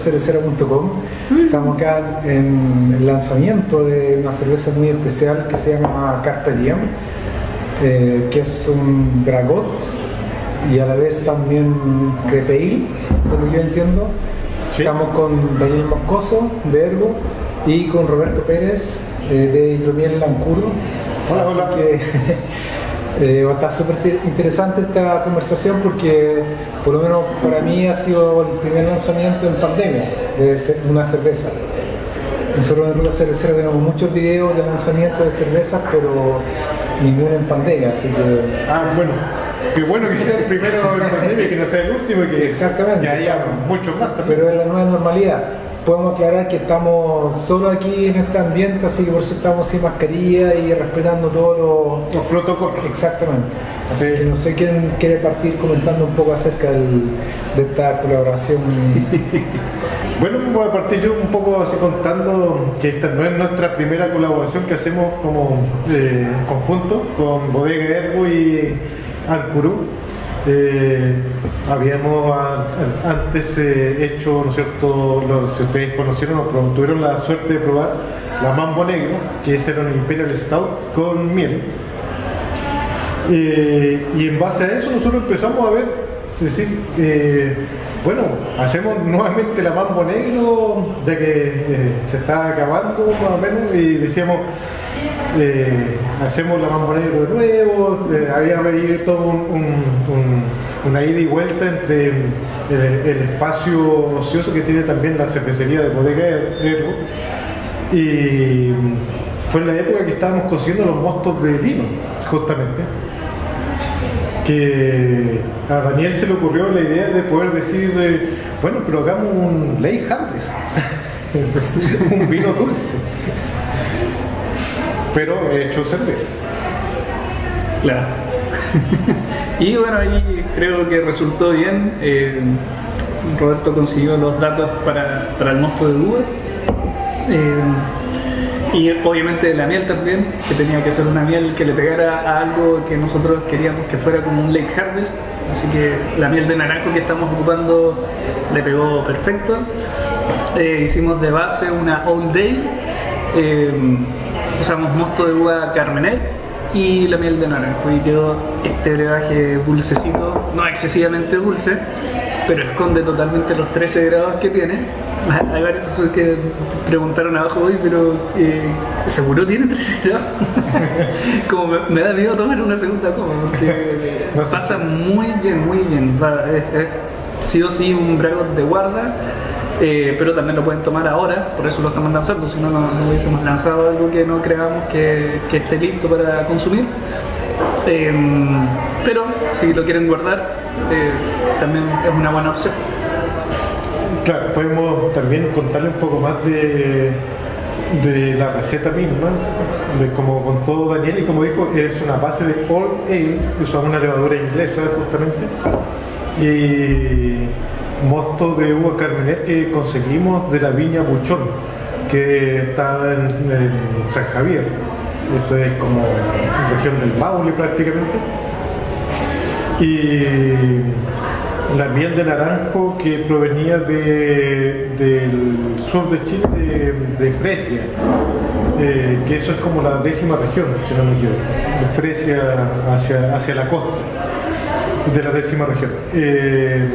rutacerecera.com. Estamos acá en el lanzamiento de una cerveza muy especial que se llama Carpe Diem, eh, que es un Bragot y a la vez también Crepeil, que yo entiendo. Estamos con Daniel Moscoso de Ergo y con Roberto Pérez eh, de Hidromiel Lancuro. Hola, Así hola. que eh, va a estar súper interesante esta conversación porque por lo menos para mí ha sido el primer lanzamiento en pandemia de una cerveza. Nosotros en Ruta Cervecera tenemos muchos videos de lanzamiento de cervezas, pero ninguno en pandemia, así que Ah, bueno. Qué bueno que sea el primero en pandemia que no sea el último y que, Exactamente. que haya muchos más también. pero es la nueva normalidad. Podemos aclarar que estamos solo aquí en este ambiente, así que por eso estamos sin mascarilla y respetando todos los... Los protocolos. Exactamente. Así Sí. que no sé quién quiere partir comentando un poco acerca del- de esta colaboración. Bueno, voy a partir yo un poco así contando que esta no es nuestra primera colaboración que hacemos como eh, conjunto con Bodega Ergo y Ancurú. Eh, habíamos antes eh, hecho, ¿no es si ustedes conocieron o tuvieron la suerte de probar la Mambo Negro, que es era un Imperial Stout con miel. Eh, y en base a eso nosotros empezamos a ver, es decir, bueno, hacemos nuevamente la Mambo Negro, ya que se está acabando más o menos, y decíamos, hacemos la Mambo Negro de nuevo, había ahí todo un, un- un- una ida y vuelta entre el, espacio ocioso que tiene también la cervecería de Bodega Ergo, y fue en la época que estábamos consiguiendo los mostos de vino, justamente. Que a Daniel se le ocurrió la idea de poder decir, eh, bueno, pero hagamos un Ley Harvest, un vino dulce, pero hecho cerveza. Claro. y bueno, ahí creo que resultó bien. Eh, Roberto consiguió los datos para, para el mosto de uva. Eh, y obviamente la miel también, que tenía que ser una miel que le pegara a algo que nosotros queríamos que fuera como un late harvest. Así que la miel de naranjo que estamos ocupando le pegó perfecto. Eh, hicimos de base una all day. Usamos mosto de uva carmenet y la miel de naranjo y quedó este brebaje dulcecito, no excesivamente dulce, pero esconde totalmente los 13 grados que tiene. Hay varias personas que preguntaron abajo hoy, pero eh, ¿seguro tiene 13 grados? Como me, me da miedo tomar una segunda copa, porque No sé pasa muy bien, muy bien. Va, es, es sí o sí un bragot de guarda. Eh, pero también lo pueden tomar ahora, por eso lo estamos lanzando, si no, no, no hubiésemos lanzado algo que no creamos que, esté listo para consumir. Eh, pero si lo quieren guardar, eh, también es una buena opción. Claro, podemos también contarle un poco más de, de la receta misma, de como contó Daniel y como dijo, es una base de Old Ale, usamos una levadura inglesa justamente, y mosto de uva carmenet que conseguimos de la viña Buchón, que está en, en San Javier, eso es como región del Maule prácticamente. Y la miel de naranjo que provenía de- del sur de Chile, de, de Fresia, eh, que eso es como la décima región, si no me equivoco, de Fresia hacia, hacia la costa de la décima región. Eh,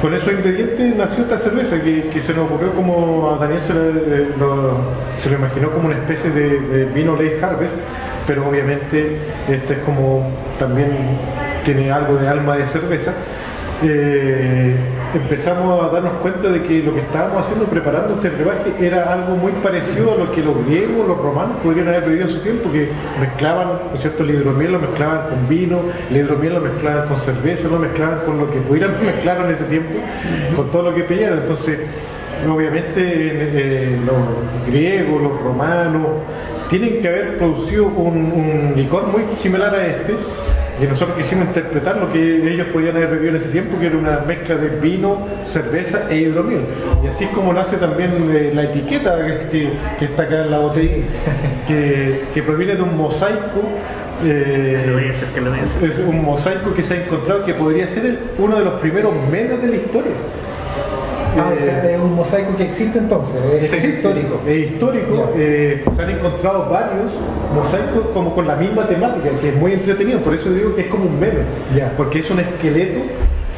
con esos ingredientes nació esta cerveza que, se nos ocurrió como a Daniel se, eh, lo, se lo imaginó como una especie de, vino late harvest, pero obviamente este es como también tiene algo de alma de cerveza. Eh, empezamos a darnos cuenta de que lo que estábamos haciendo preparando este brebaje era algo muy parecido a lo que los griegos, los romanos podrían haber vivido en su tiempo, que mezclaban, ¿no es cierto?, el hidromiel lo mezclaban con vino, el hidromiel lo mezclaban con cerveza, lo mezclaban con lo que pudieran mezclar en ese tiempo, con todo lo que pidieran. Entonces, obviamente eh, los griegos, los romanos, tienen que haber producido un, un licor muy similar a este, y nosotros quisimos interpretar lo que ellos podían haber bebido en ese tiempo, que era una mezcla de vino, cerveza e hidromiel. Y así es como nace también eh, la etiqueta que, que está acá en la botella, que, que proviene de un mosaico. eh, Lo voy a hacer, que lo voy a hacer. es un mosaico que se ha encontrado que podría ser el- uno de los primeros memes de la historia. Ah, o sea, es un mosaico que existe entonces, es Existe, histórico. Es histórico. Eh, se han encontrado varios mosaicos como con la misma temática, que es muy entretenido. Por eso digo que es como un meme. Ya. Porque es un esqueleto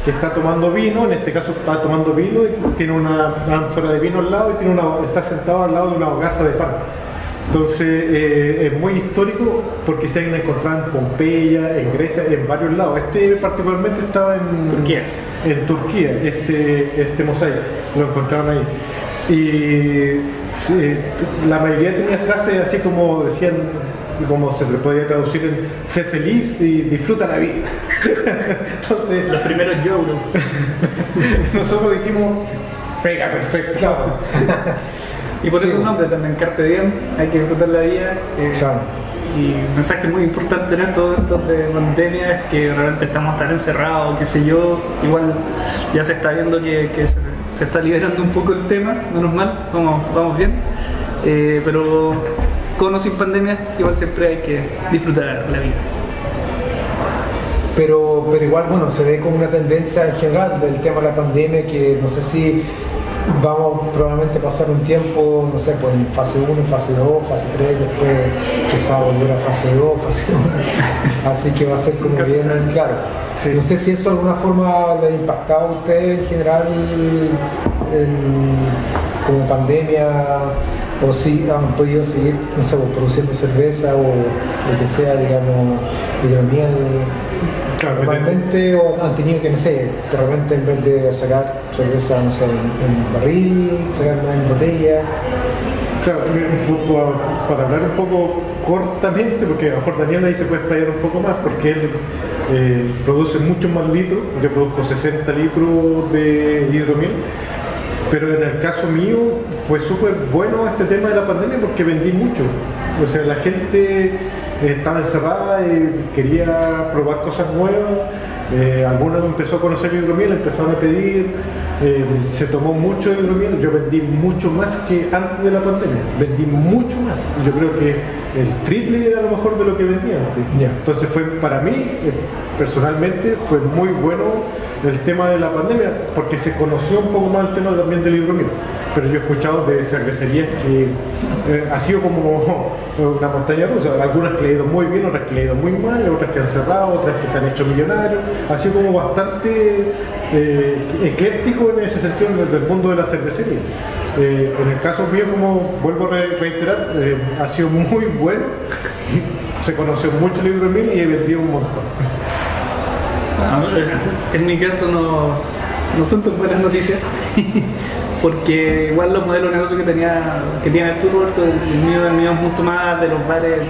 que está tomando vino, en este caso está tomando vino y tiene una ánfora de vino al lado y tiene una, está sentado al lado de una hogaza de pan. Entonces eh, es muy histórico porque se han encontrado en Pompeya, en Grecia, en varios lados. Este particularmente estaba en Turquía. En Turquía, este, este mosaico, lo encontraron ahí. Y la mayoría tenía frases así como decían, como se le podía traducir en sé feliz y disfruta la vida. Entonces, Los primeros bro. nosotros dijimos, pega perfecto. Y por Sí. eso el nombre también, Carpe Diem, hay que disfrutar la vida. eh, Claro. Y un mensaje muy importante en estos momentos de pandemia es que realmente estamos tan encerrados, qué sé yo. Igual ya se está viendo que, se está liberando un poco el tema, menos mal, vamos, vamos bien. Eh, pero con o sin pandemia, igual siempre hay que disfrutar la vida. Pero, pero igual, bueno, se ve como una tendencia en general del tema de la pandemia que no sé si vamos probablemente a pasar un tiempo, no sé, pues en fase 1, fase 2, fase 3, después quizá volver a fase 2, fase 1. Así que va a ser como bien sabe. claro. Sí. No sé si eso de alguna forma le ha impactado a usted en general en- como pandemia o si han podido seguir, no sé, pues, produciendo cerveza o lo que sea, digamos, hidromiel. Claro, Normalmente o han tenido que, no sé, de repente en vez de sacar cerveza, no sé, en, barril, sacarla en botella. Claro, para hablar un poco cortamente, porque a lo mejor Daniel ahí se puede explayar un poco más, porque él eh, produce muchos más litros, yo produzco 60 litros de hidromiel, pero en el caso mío fue súper bueno este tema de la pandemia porque vendí mucho. O sea, la gente estaba encerrada y quería probar cosas nuevas. Eh, algunos empezó a conocer hidromiel, empezaron a pedir, eh, se tomó mucho hidromiel, yo vendí mucho más que antes de la pandemia, vendí mucho más, yo creo que el triple a lo mejor de lo que vendía antes. Entonces fue para mí, eh, personalmente, fue muy bueno el tema de la pandemia, porque se conoció un poco más el tema también del hidromiel. Pero yo he escuchado de cervecerías que eh, ha sido como una montaña rusa, algunas que le ido muy bien, otras que le ido muy mal, otras que han cerrado, otras que se han hecho millonarios, ha sido como bastante eh, ecléptico en ese sentido del, mundo de la cervecería. Eh, en el caso mío, como vuelvo a re- reiterar, eh, ha sido muy bueno, se conoció mucho el hidromiel y he vendido un montón. Ah, En mi caso no, no son tan buenas noticias, porque igual los modelos de negocio que tenía que tiene el mío, el mío es mucho más de los bares,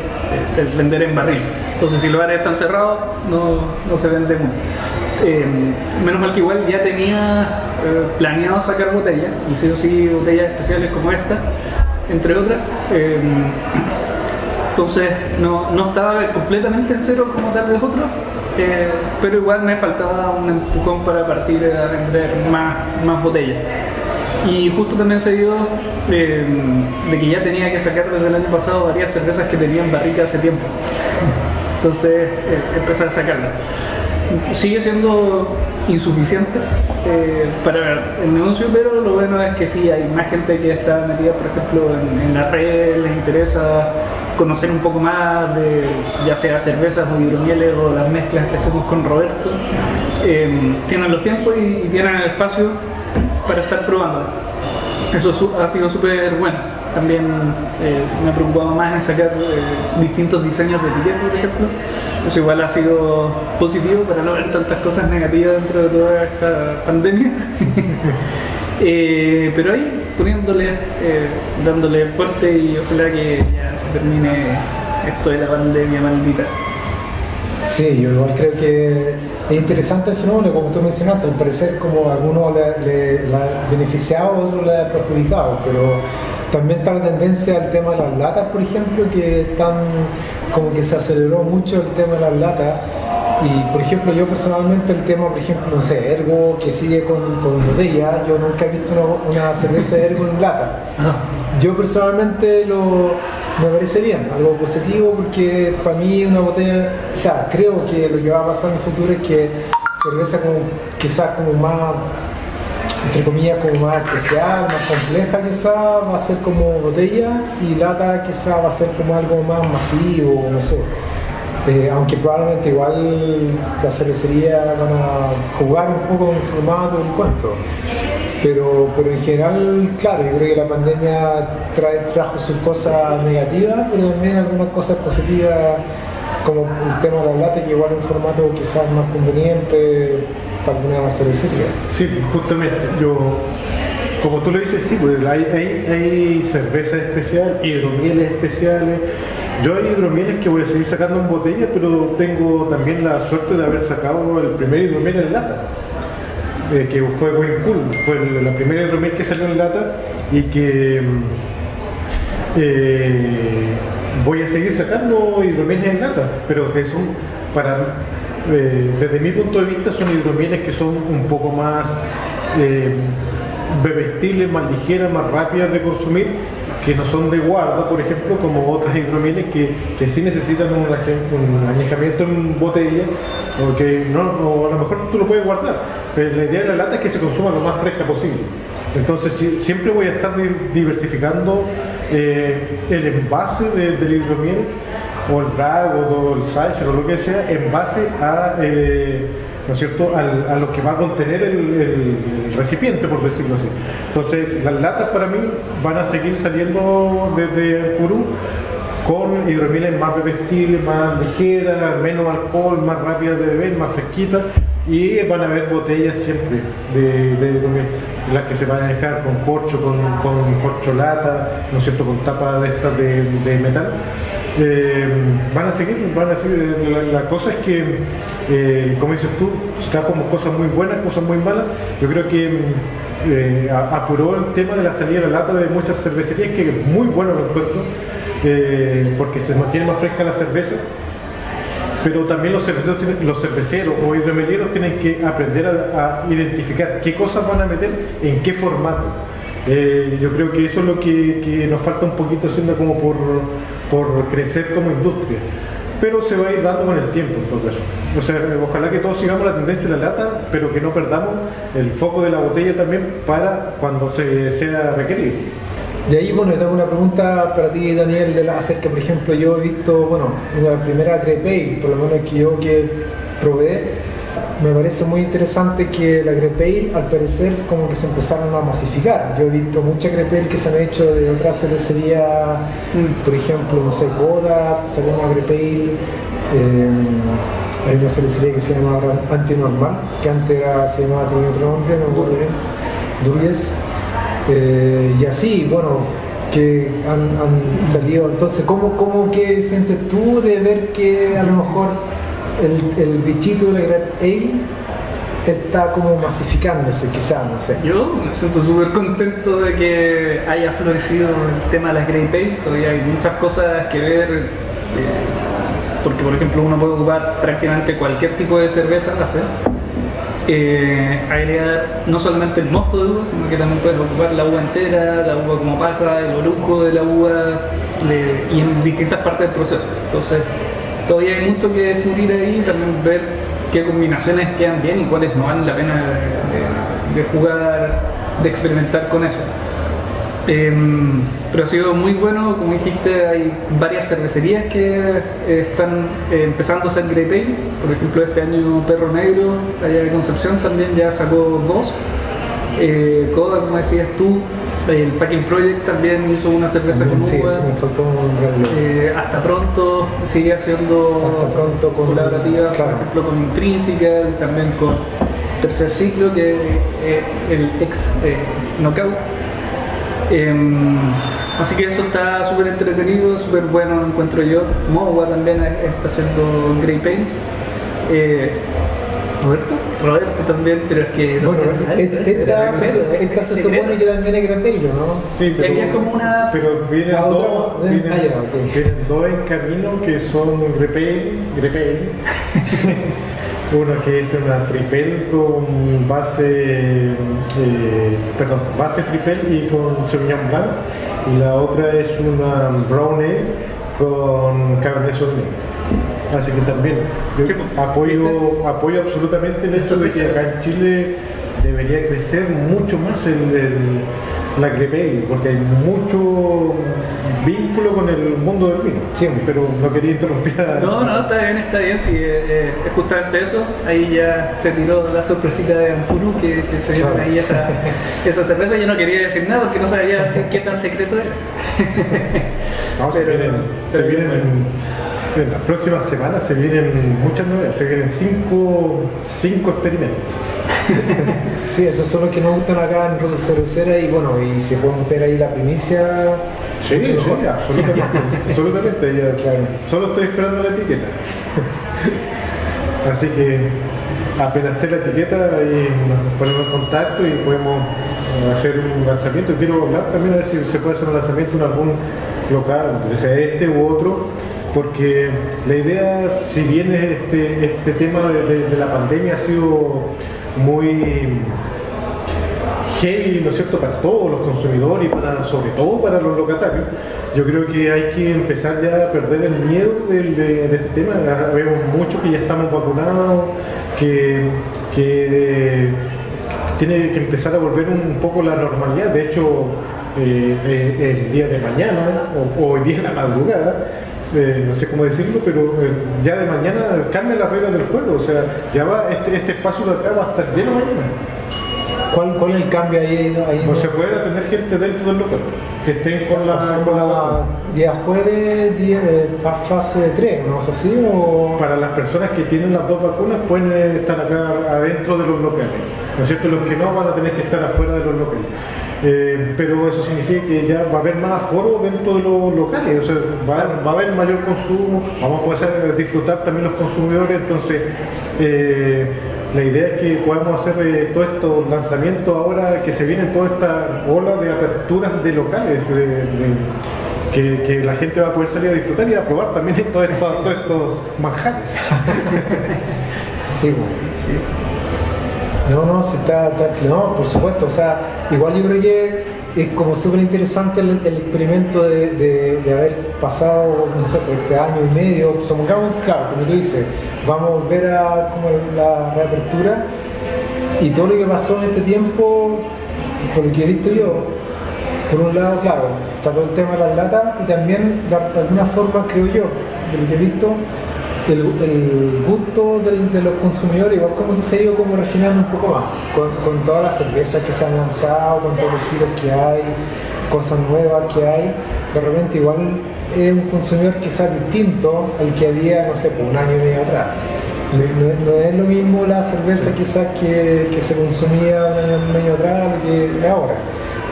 de, de vender en barril. Entonces si los bares están cerrados, no, no se vende mucho. Eh, menos mal que igual ya tenía eh, planeado sacar botellas, y sí o sí botellas especiales como esta, entre otras. Eh, entonces no, no estaba completamente en cero como tal vez otros, eh, pero igual me faltaba un empujón para partir a vender más, más botellas. Y justo también se dio eh, de que ya tenía que sacar desde el año pasado varias cervezas que tenían barrica hace tiempo. Entonces eh, empecé a sacarlas. Sigue siendo insuficiente eh, para el negocio, pero lo bueno es que sí hay más gente que está metida, por ejemplo, en, en la red, les interesa conocer un poco más de ya sea cervezas o hidromieles o las mezclas que hacemos con Roberto. Eh, tienen los tiempos y, tienen el espacio para estar probando. Eso ha sido súper bueno. También eh, me he preocupado más en sacar eh, distintos diseños de etiquetas, por ejemplo. Eso igual ha sido positivo para no ver tantas cosas negativas dentro de toda esta pandemia. Eh, pero ahí poniéndole, eh, dándole fuerte y ojalá que ya se termine esto de la pandemia maldita. Sí, yo igual creo que es interesante el fenómeno, como tú mencionaste, al parecer como a algunos le, le- ha beneficiado, otros le ha perjudicado, pero también está la tendencia al tema de las latas, por ejemplo, que están como que se aceleró mucho el tema de las latas. Y por ejemplo, yo personalmente el tema, por ejemplo, no sé, Ergo, que sigue con, con botella, yo nunca he visto una, una cerveza de Ergo en lata. Yo personalmente lo, me parece bien, algo positivo, porque para mí una botella, o sea, creo que lo que va a pasar en el futuro es que cerveza como, quizás como más entre comillas, como más especial, más compleja quizá, va a ser como botella y lata quizá va a ser como algo más masivo, no sé. Eh, aunque probablemente igual la cervecería van a jugar un poco con el formato y cuento. Pero, pero en general, claro, yo creo que la pandemia trae, trajo sus cosas negativas, pero también algunas cosas positivas, como el tema de la lata, que igual es un formato quizás más conveniente para alguna cervecería. Sí, justamente, yo, como tú lo dices, sí, pues, hay, hay, hay cervezas especiales, hidromieles especiales. Yo hay hidromieles que voy a seguir sacando en botella, pero tengo también la suerte de haber sacado el primer hidromiel en lata. Eh, que fue muy cool, fue la primera hidromiel que salió en lata y que mm, eh, voy a seguir sacando hidromieles en lata, pero que para eh, desde mi punto de vista son hidromieles que son un poco más bebestibles, más ligeras, más rápidas de consumir, que no son de guarda, por ejemplo, como otras hidromieles que, que sí necesitan un, un añejamiento en botella, o que no, o a lo mejor tú lo puedes guardar, pero la idea de la lata es que se consuma lo más fresca posible. Entonces siempre voy a estar diversificando eh, el envase del hidromiel o el drag o el salsa o lo que sea en base a, eh, ¿no es cierto? a lo que va a contener el, recipiente, por decirlo así. Entonces las latas para mí van a seguir saliendo desde el Purú con hidromieles más bebestibles, más ligeras, menos alcohol, más rápidas de beber, más fresquitas y van a haber botellas siempre de, de, las que se van a dejar con corcho, con, con corcholata, ¿no es cierto?, con tapa de estas de, metal. Eh, van a seguir, van a seguir. La, cosa es que, eh, como dices tú, está como cosas muy buenas, cosas muy malas. Yo creo que eh, apuró el tema de la salida de la lata de muchas cervecerías, que es muy bueno lo encuentro, porque se mantiene más fresca la cerveza pero también los cerveceros, los cerveceros o hidromelieros tienen que aprender a, identificar qué cosas van a meter en qué formato. Yo creo que eso es lo que, nos falta un poquito haciendo como por, por crecer como industria. Pero se va a ir dando con el tiempo en todo caso. O sea, ojalá que todos sigamos la tendencia de la lata, pero que no perdamos el foco de la botella también para cuando se sea requerido. De ahí, bueno, tengo una pregunta para ti, Daniel, de la, acerca, por ejemplo, yo he visto, bueno, una primera Grey por lo menos que yo que probé, me parece muy interesante que la Grey al parecer, como que se empezaron a masificar. Yo he visto muchas Grey que se han hecho de otras cervecerías, mm. por ejemplo, no sé, Coda, salió una Grey eh, hay una cervecería que se llama Antinormal, que antes era, se llamaba, tenía otro nombre, no me acuerdo Duries eh, y así, bueno, que han, salido. Entonces, ¿cómo, ¿cómo que sientes tú de ver que a lo mejor el, el bichito de la Great Ale está como masificándose, quizás, no sé? Yo me siento súper contento de que haya florecido el tema de las Great Ales. Todavía hay muchas cosas que ver. Eh, porque, por ejemplo, uno puede ocupar prácticamente cualquier tipo de cerveza hacer eh, agregar no solamente el mosto de uva, sino que también puedes ocupar la uva entera, la uva como pasa, el orujo de la uva y en distintas partes del proceso. Entonces, todavía hay mucho que descubrir ahí, también ver qué combinaciones quedan bien y cuáles no valen la pena de jugar, de experimentar con eso. Em, pero ha sido muy bueno, como dijiste, hay varias cervecerías que eh, están eh, empezando a hacer Great Ales. Por ejemplo, este año Perro Negro, allá de Concepción, también ya sacó dos. Eh, Coda, como decías tú, el Fucking Project también hizo una cerveza con sí, uva. Sí, me faltó eh, hasta pronto sigue haciendo hasta pronto con, colaborativas, por ejemplo con Intrínseca, también con Tercer Ciclo, que es el ex Knockout Em, así que eso está súper entretenido, súper bueno encuentro yo. Mogua también está haciendo Grey Pains. Roberto, Roberto también, pero es que no bueno, esta, esta, se supone que también es Pains, ¿no? Sí, pero, Sería como una. Pero vienen, dos, vienen, ah, vienen dos en camino que son Grey Pains. Uno que es una tripel con base, eh, perdón, base tripel y con Sauvignon Blanc. Y la otra es una brown con Cabernet Sauvignon. Así que también yo apoyo, apoyo absolutamente el hecho de que acá en Chile debería crecer mucho más el, el- la Grepel, porque hay mucho vínculo con el mundo del vino. Sí. pero no quería interrumpir a... No, no, está bien, está bien, sí, eh, eh, es justamente eso. Ahí ya se tiró la sorpresita de Ampuru, que, que se dieron Claro. ahí esa, esa cerveza. Yo no quería decir nada porque no sabía así qué tan secreto era. No, se Pero- vienen, pero se vienen bueno. en, en las próximas semanas se vienen muchas novedades, se vienen cinco, cinco experimentos. Sí, esos son los que nos gustan acá en Ruta Cervecera y bueno, y si podemos meter ahí la primicia. Sí, sí, mejor. absolutamente. absolutamente ya, claro. Solo estoy esperando la etiqueta. Así que apenas esté la etiqueta ahí nos ponemos en contacto y podemos hacer un lanzamiento. Quiero hablar también a ver si se puede hacer un lanzamiento en algún local, sea este u otro, porque la idea, si bien este, este tema de, de- de la pandemia ha sido muy heavy, ¿no es cierto?, para todos los consumidores y para, sobre todo para los locatarios, yo creo que hay que empezar ya a perder el miedo de, este tema. Vemos mucho que ya estamos vacunados, que, que tiene que empezar a volver un poco la normalidad. De hecho, eh, eh, el día de mañana o hoy día en la madrugada, eh, no sé cómo decirlo, pero eh, ya de mañana cambian las reglas del juego. O sea, ya va este, este espacio de acá va a estar lleno mañana. ¿Cuál, ¿Cuál es el cambio ahí? ahí No se puede tener gente dentro del local que estén con la, Pasamos con la día jueves, día, eh, fa- fase 3, ¿no es así? O... Para las personas que tienen las dos vacunas pueden estar acá adentro de los locales. ¿No es cierto? Los que no van a tener que estar afuera de los locales. Eh, pero eso significa que ya va a haber más aforo dentro de los locales, o sea, va, va a haber mayor consumo, vamos a poder disfrutar también los consumidores, entonces eh, la idea es que podamos hacer eh, todos estos lanzamientos ahora que se vienen toda esta ola de aperturas de locales, de- que, la gente va a poder salir a disfrutar y a probar también todos estos, estos manjares. Sí, pues. No, no, sí está, está- no, por supuesto, o sea, igual yo creo que es como súper interesante el, experimento de haber pasado, no sé, por este año y medio, supongamos, claro, como tú dices, vamos a volver a como la reapertura. Y todo lo que pasó en este tiempo, por lo que he visto yo, por un lado, claro, está todo el tema de las latas y también de alguna forma, creo yo, de lo que he visto, el, gusto de los consumidores, igual como se ha ido como refinando un poco más, con todas las cervezas que se han lanzado, con todos los tiros que hay, cosas nuevas que hay, de repente igual es un consumidor quizás distinto al que había, no sé, por un año y medio atrás. No es lo mismo la cerveza quizás que, que se consumía un año y medio atrás que ahora.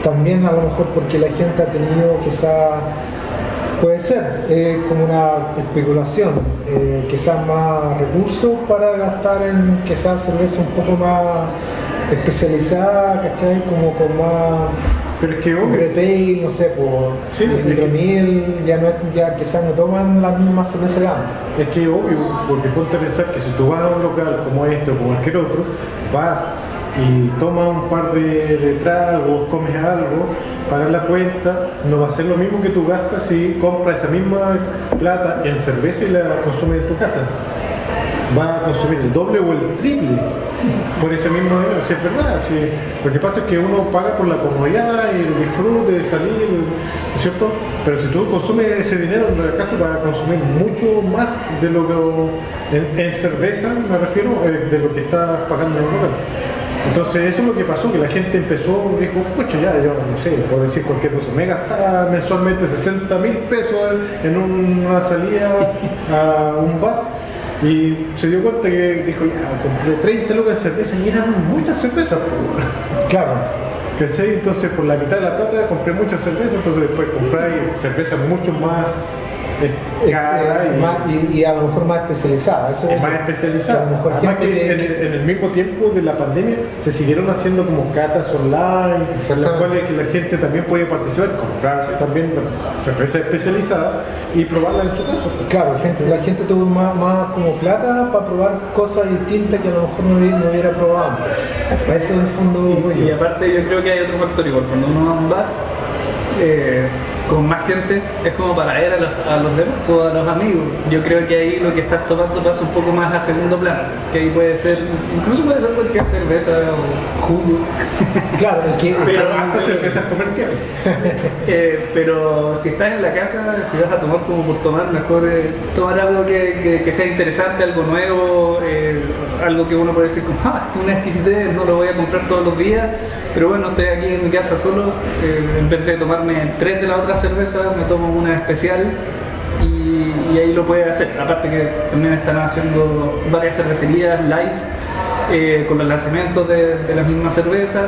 También a lo mejor porque la gente ha tenido quizás Puede ser, eh, como una especulación, eh, quizás más recursos para gastar en quizás cerveza un poco más especializada, ¿cachai? Como con más Pero es que obvio, no sé, por Sí, que- ya, no, ya quizás no toman las mismas cervezas de antes. Es que obvio, porque ponte a pensar que si tú vas a un local como este o como cualquier otro, vas y tomas un par de, de tragos, comes algo, pagas la cuenta, no va a ser lo mismo que tú gastas si compras esa misma plata en cerveza y la consumes en tu casa. Va a consumir el doble o el triple por ese mismo dinero, si es verdad. si- lo que pasa es que uno paga por la comodidad y el disfrute de salir, ¿no es cierto? Pero si tú consumes ese dinero en la casa vas a consumir mucho más de lo que en, cerveza, me refiero, eh, de lo que estás pagando en el local. Entonces eso es lo que pasó, que la gente empezó, dijo, pucha, ya, yo no sé, puedo decir cualquier cosa, me gastaba mensualmente 60 mil pesos en una salida a un bar y se dio cuenta que dijo, ya, compré 30 lucas de cerveza y eran muchas cervezas. po". Claro, ¿Cachai? Entonces por la mitad de la plata compré muchas cervezas, entonces después compré cervezas mucho más eh, y, más- y, y a lo mejor más especializada. Eso es más que- especializadas. que A lo mejor Además gente que que- en, el- en el mismo tiempo de la pandemia se siguieron haciendo como catas online, en las cuales que la gente también podía participar, comprarse también bueno, cerveza especializada y probarla en su casa. Claro, gente, la gente tuvo más, más como plata para probar cosas distintas que a lo mejor no hubiera, no hubiera probado antes. Para eso en el fondo Y aparte yo creo que hay otro factor igual, cuando uno va a un bar, eh, con más gente, es como para ver a los, a los demás, o a los amigos. Yo creo que ahí lo que estás tomando pasa un poco más a segundo plano, que ahí puede ser, incluso puede ser cualquier cerveza o jugo. Claro, que Pero- antes cervezas comerciales. Eh, pero si estás en la casa, si vas a tomar como por tomar, mejor eh, tomar algo que, que- que sea interesante, algo nuevo, eh, algo que uno puede decir como, ah, esto es una exquisitez, no lo voy a comprar todos los días, pero bueno, estoy aquí en mi casa solo, eh, en vez de tomarme tres de la otra cerveza, me tomo una especial y, ahí lo puedes hacer. Aparte que también están haciendo varias cervecerías, lives, eh, con los lanzamientos de, de las mismas cervezas,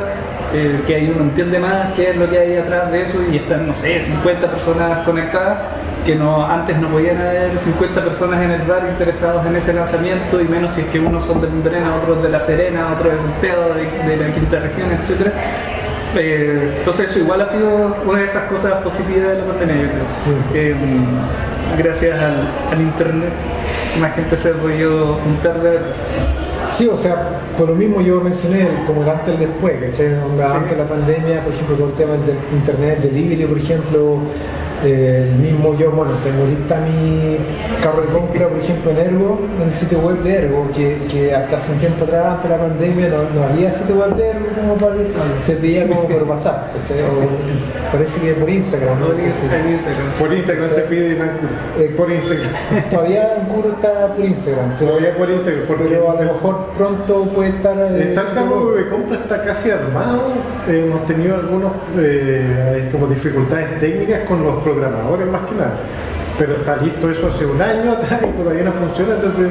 eh, que ahí uno entiende más qué es lo que hay atrás de eso y están, no sé, 50 personas conectadas, que no, antes no podían haber 50 personas en el bar interesados en ese lanzamiento y menos si es que unos son de Punta otros de La Serena, otros de Santiago, de, de la quinta región, etcétera. Eh, entonces eso igual ha sido una de esas cosas positivas de la pandemia, yo creo. Eh, gracias al, al internet, más gente se ha podido juntar de Sí, o sea, por lo mismo yo mencioné como el antes y el después, ¿cachai? Antes de la pandemia, por ejemplo, todo el tema del internet, delivery, por ejemplo, eh, el mismo yo, bueno, tengo lista mi carro de compra, por ejemplo, en Ergo, en el sitio web de Ergo, que, que hasta hace un tiempo atrás, antes de la pandemia, no, no había sitio web de Ergo como para se veía como por WhatsApp. O parece que por Instagram, no sé si- en Instagram. Por Instagram se pide Vancouver. Eh, Por Instagram. Todavía en Curo está por Instagram, pero, Todavía por Instagram. Porque pero a lo mejor pronto puede estar... eh, Está el carro de compra está casi armado. Hemos tenido algunos eh, como dificultades técnicas con los programadores más que nada. Pero está listo eso hace un año atrás y todavía no funciona. Entonces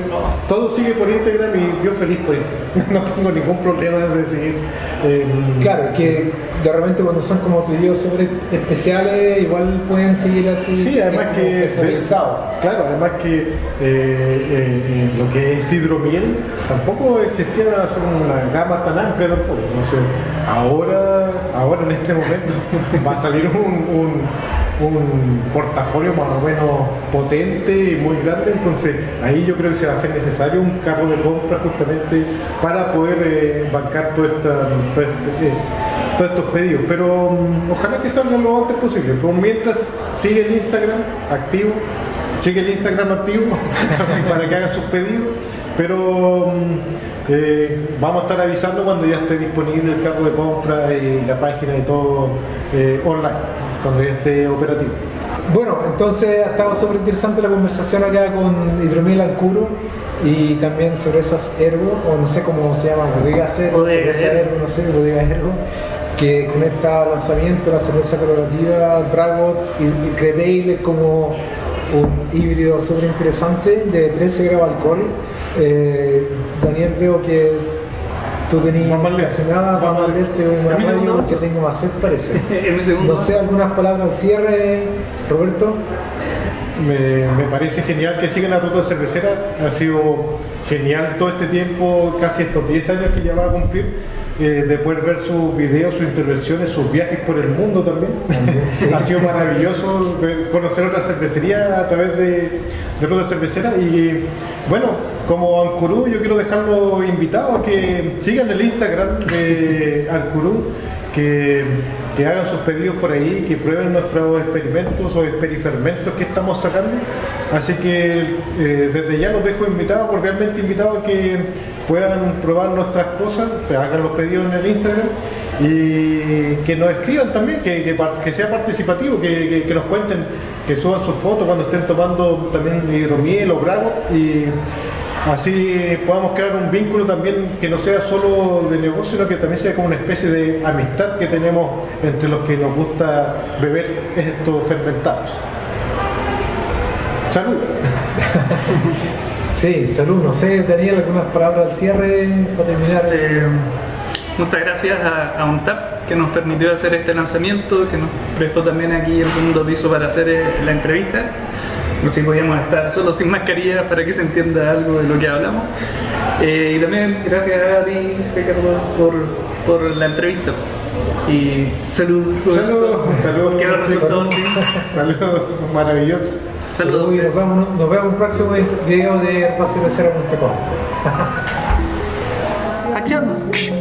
todo sigue por Instagram y yo feliz por Instagram. No tengo ningún problema de seguir. eh, Claro, que de repente cuando son como pedidos sobre especiales, igual pueden seguir así. Sí, además como que especializados. Claro, además que eh, eh, eh, lo que es hidromiel tampoco existía hace una gama tan amplia tampoco. No sé, ahora, ahora en este momento va a salir un, un- un portafolio más o menos potente y muy grande, entonces ahí yo creo que se va a hacer necesario un carro de compra justamente para poder eh, bancar todo esta- este, eh, todos estos pedidos. Pero mm, ojalá que salgan lo antes posible. Pues mientras sigue el Instagram activo, sigue el Instagram activo para que hagan sus pedidos. Pero mm, eh, vamos a estar avisando cuando ya esté disponible el carro de compra y la página y todo eh, online, cuando ya esté operativo. Bueno, entonces ha estado súper interesante la conversación acá con Hidromiel Alcuro y también cervezas Ergo, o no sé cómo se llama, bodegas Ergo, Bodega cerveza Ergo. Ergo, no sé, bodega Ergo, que con este lanzamiento, la cerveza colaborativa Bragot y, y Crevale es como un híbrido súper interesante de 13 grados de alcohol. Eh, Daniel, veo que tú tenías vamos a mal leerte un ¿Es mi segundo radio que tengo más sed, parece. No sé, algunas palabras al cierre, Roberto. Me, me parece genial que sigan la ruta cervecera. Ha sido genial todo este tiempo, casi estos 10 años que ya va a cumplir, eh, de poder ver sus videos, sus intervenciones, sus viajes por el mundo también. ha sido maravilloso conocer otra cervecería a través de, de ruta cervecera. Y bueno, como Ancurú, yo quiero dejarlo invitado a que sigan el Instagram de Ancurú que, que hagan sus pedidos por ahí, que prueben nuestros experimentos o experifermentos que estamos sacando. Así que eh, desde ya los dejo invitados, cordialmente invitados que puedan probar nuestras cosas, que hagan los pedidos en el Instagram y que nos escriban también, que, sea participativo, que nos cuenten, que suban sus fotos cuando estén tomando también hidromiel o bravo y Así podamos crear un vínculo también que no sea solo de negocio, sino que también sea como una especie de amistad que tenemos entre los que nos gusta beber estos fermentados. Salud. Sí, salud. No sé, Daniel, algunas palabras al cierre para terminar. Eh, muchas gracias a, a UNTAP que nos permitió hacer este lanzamiento, que nos prestó también aquí el segundo piso para hacer eh, la entrevista. Así podíamos estar solo sin mascarilla para que se entienda algo de lo que hablamos. Eh, y también gracias a ti, Ricardo, por, por la entrevista. Y salud. Salud. Salud. Porque los resultados, sí. Salud. Maravilloso. Saludos. y nos vemos, nos vemos en un próximo video de Cervecera.com. Acción.